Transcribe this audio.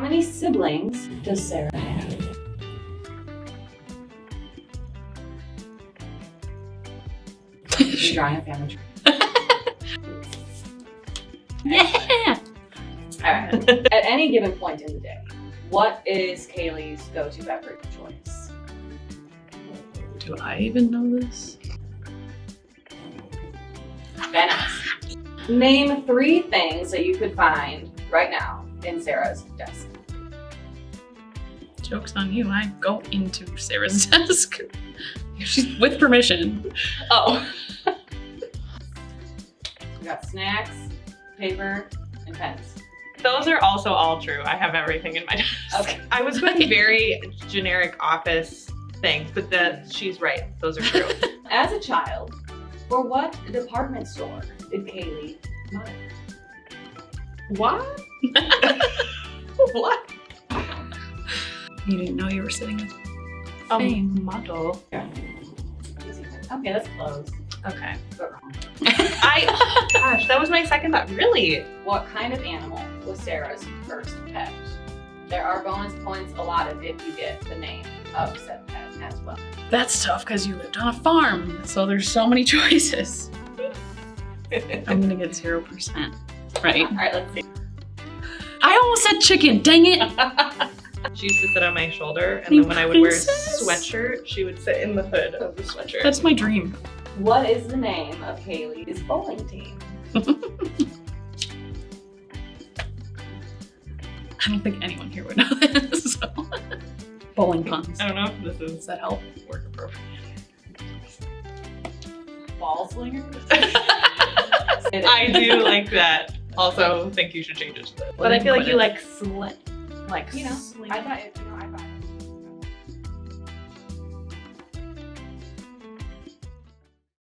How many siblings does Sarah have? Drawing a family tree. Yeah. All right. At any given point in the day, what is Cailey's go-to beverage choice? Do I even know this? Venice. Name three things that you could find right now in Sarah's desk. Joke's on you. I go into Sarah's desk. She's with permission. Oh. we got snacks, paper, and pens. Those are also all true. I have everything in my desk. Okay. I was going very generic office things, but the she's right. Those are true. As a child, for what department store did Cailey mother? what? what? You didn't know you were sitting with A Fame. model. Easy. Okay, that's close, Okay. I gosh, that was my second thought. Really? What kind of animal was Sarah's first pet? There are bonus points allotted if you get the name of said pet as well. That's tough because you lived on a farm, so there's so many choices. I'm gonna get zero percent. Right. All right, let's see. I almost said chicken. Dang it! She used to sit on my shoulder, and You then when I would wear a sweatshirt, she would sit in the hood of the sweatshirt. That's my dream. What is the name of Cailey's bowling team? I don't think anyone here would know this. So. Bowling puns. I don't know if this Does is that help? work appropriate. Ball slingers. I do like that. Also, think you should change it to this. But I feel like you like slit, like You know, sling. I thought, it,